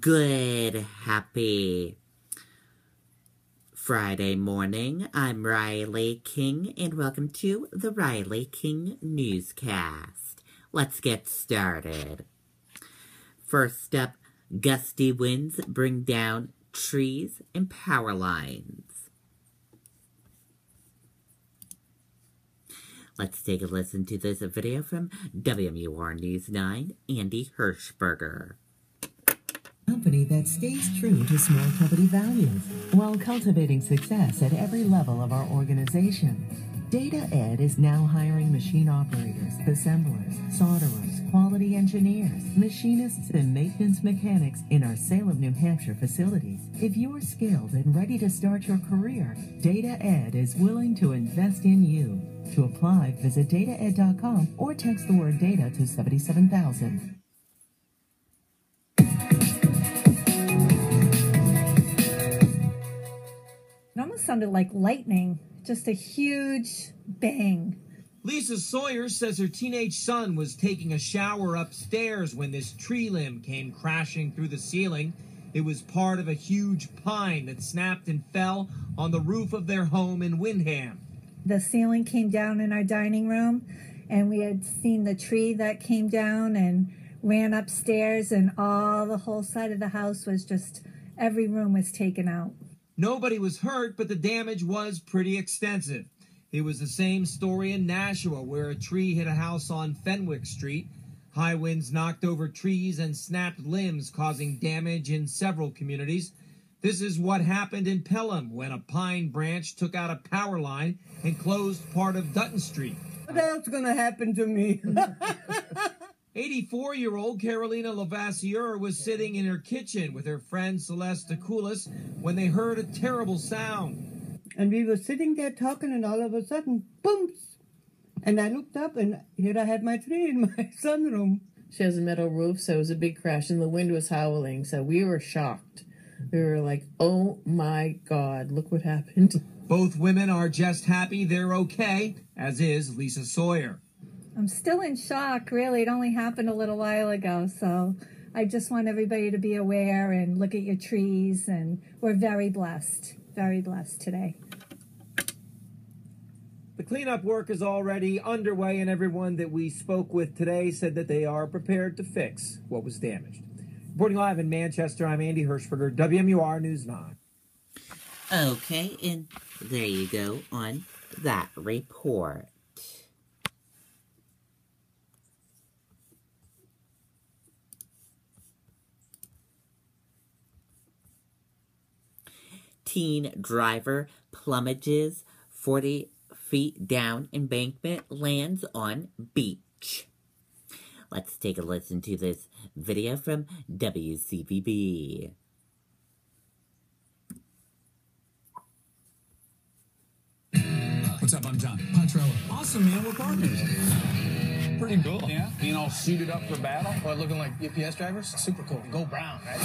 Good, happy Friday morning. I'm Riley King, and welcome to the Riley King Newscast. Let's get started. First up, gusty winds bring down trees and power lines. Let's take a listen to this video from WMUR News 9, Andy Hershberger company that stays true to small company values while cultivating success at every level of our organization. Data Ed is now hiring machine operators, assemblers, solderers, quality engineers, machinists, and maintenance mechanics in our Salem, New Hampshire facilities. If you're skilled and ready to start your career, Data Ed is willing to invest in you. To apply, visit dataed.com or text the word data to 77000. Sounded like lightning, just a huge bang. Lisa Sawyer says her teenage son was taking a shower upstairs when this tree limb came crashing through the ceiling. It was part of a huge pine that snapped and fell on the roof of their home in Windham. The ceiling came down in our dining room, and we had seen the tree that came down and ran upstairs, and all the whole side of the house was just every room was taken out. Nobody was hurt, but the damage was pretty extensive. It was the same story in Nashua, where a tree hit a house on Fenwick Street. High winds knocked over trees and snapped limbs, causing damage in several communities. This is what happened in Pelham when a pine branch took out a power line and closed part of Dutton Street. What else gonna happen to me? 84 year old Carolina Lavassieur was sitting in her kitchen with her friend Celeste Koulis when they heard a terrible sound. And we were sitting there talking, and all of a sudden, boom! And I looked up, and here I had my tree in my sunroom. She has a metal roof, so it was a big crash, and the wind was howling, so we were shocked. We were like, oh my god, look what happened. Both women are just happy they're okay, as is Lisa Sawyer. I'm still in shock, really. It only happened a little while ago, so I just want everybody to be aware and look at your trees, and we're very blessed, very blessed today. The cleanup work is already underway, and everyone that we spoke with today said that they are prepared to fix what was damaged. Reporting live in Manchester, I'm Andy Hershberger, WMUR News 9. Okay, and there you go on that report. Teen driver plummages 40 feet down embankment, lands on beach. Let's take a listen to this video from WCVB. What's up? I'm John Pontrella. Awesome, man. We're partners. Pretty cool. Yeah? Being all suited up for battle. What, looking like UPS drivers? Super cool. Go brown, right?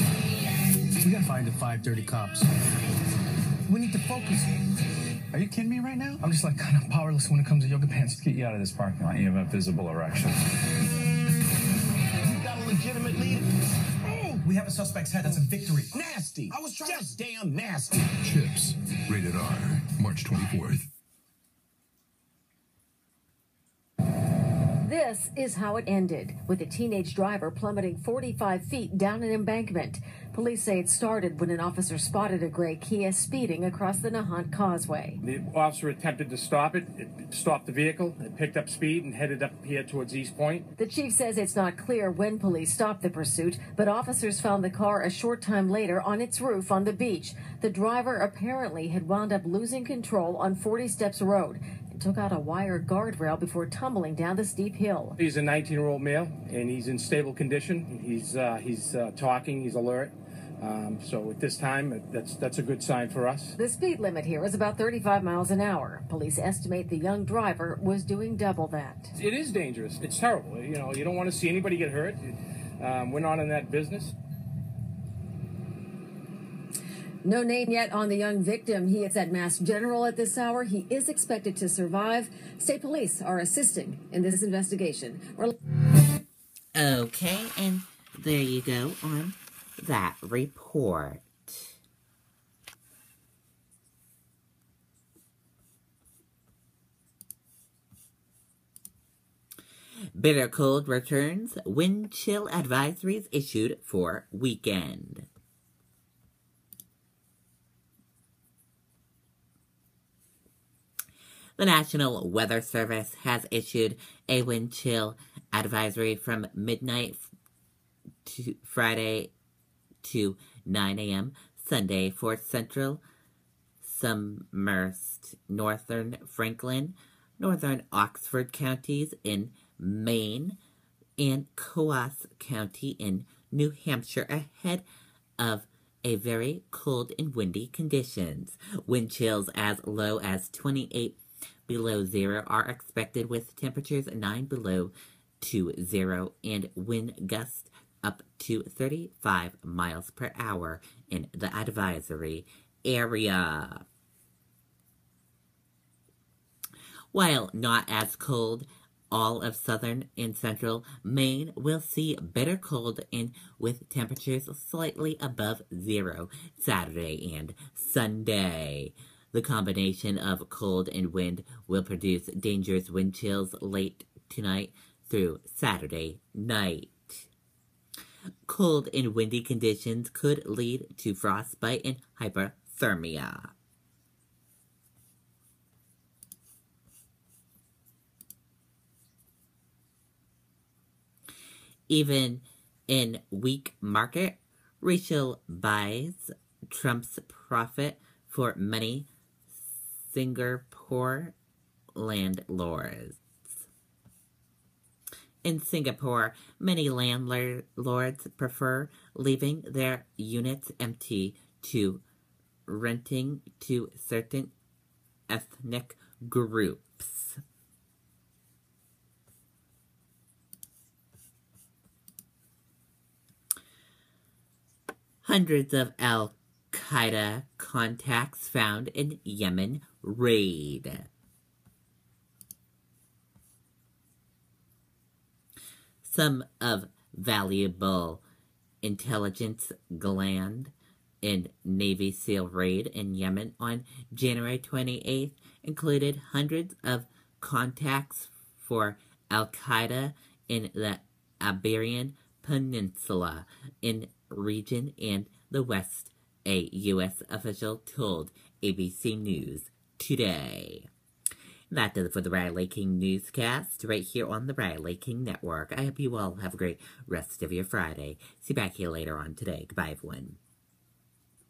We gotta find the five dirty cops. We need to focus. Are you kidding me right now? I'm just like kind of powerless when it comes to yoga pants. Get you out of this parking lot. You have a visible erection. You got a legitimate lead. Oh, We have a suspect's head. That's a victory. nasty. I was trying to- just damn nasty. Chips. Rated R. March 24th. This is how it ended, with a teenage driver plummeting 45 feet down an embankment. Police say it started when an officer spotted a gray Kia speeding across the Nahant Causeway. The officer attempted to stop it. It stopped the vehicle. It picked up speed and headed up here towards East Point. The chief says it's not clear when police stopped the pursuit, but officers found the car a short time later on its roof on the beach. The driver apparently had wound up losing control on 40 Steps Road took out a wire guardrail before tumbling down the steep hill. He's a 19-year-old male, and he's in stable condition. He's uh, he's uh, talking. He's alert. Um, so at this time, that's that's a good sign for us. The speed limit here is about 35 miles an hour. Police estimate the young driver was doing double that. It is dangerous. It's terrible. You know, you don't want to see anybody get hurt. Um, we're not in that business. No name yet on the young victim. He is at Mass General at this hour. He is expected to survive. State police are assisting in this investigation. Okay, and there you go on that report. Bitter cold returns, wind chill advisories issued for weekend. The National Weather Service has issued a wind chill advisory from midnight to Friday to 9 a.m. Sunday for central Somerset northern Franklin, northern Oxford counties in Maine, and Coos County in New Hampshire ahead of a very cold and windy conditions. Wind chills as low as 28 below zero are expected with temperatures 9 below to zero and wind gusts up to 35 miles per hour in the advisory area. While not as cold, all of southern and central Maine will see bitter cold and with temperatures slightly above zero Saturday and Sunday. The combination of cold and wind will produce dangerous wind chills late tonight through Saturday night. Cold and windy conditions could lead to frostbite and hypothermia. Even in weak market, Rachel buys Trump's profit for many Singapore landlords. In Singapore, many landlords prefer leaving their units empty to renting to certain ethnic groups. Hundreds of Al Qaeda contacts found in Yemen raid. Some of valuable intelligence gleaned in Navy SEAL raid in Yemen on January 28th included hundreds of contacts for Al Qaeda in the Arabian Peninsula in region and the West, a U.S. official told ABC News today. That does it for the Riley King newscast right here on the Riley King Network. I hope you all have a great rest of your Friday. See you back here later on today. Goodbye, everyone.